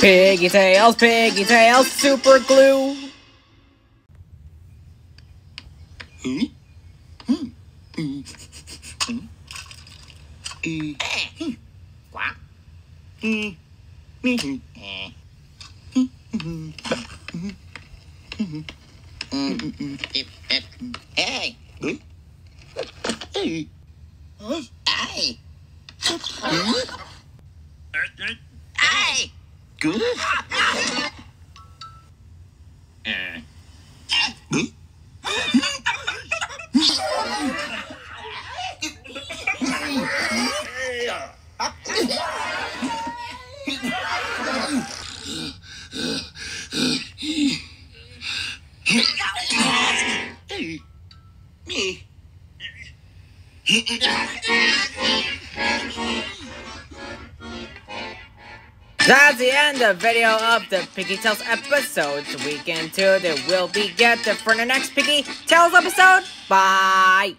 Piggy Tales, Piggy Tales, super glue. Hey. Hey. Hey. Good. Me. That's the end of video of the Piggy Tales episodes. Weekend two, there will be get there for the next Piggy Tales episode. Bye.